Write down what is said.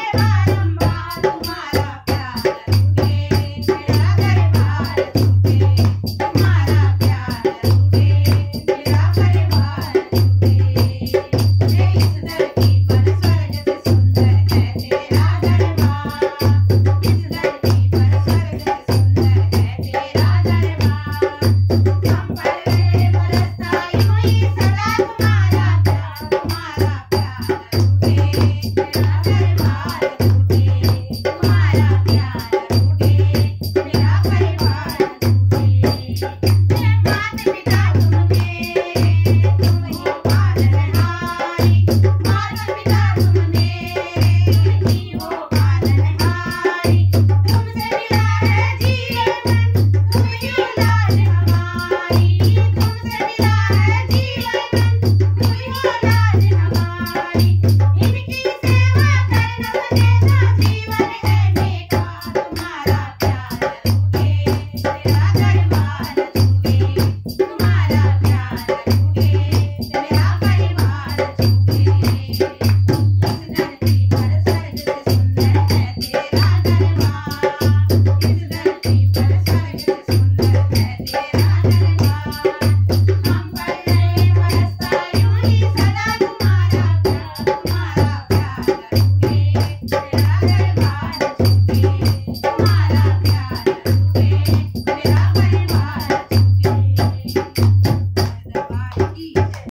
Yeah.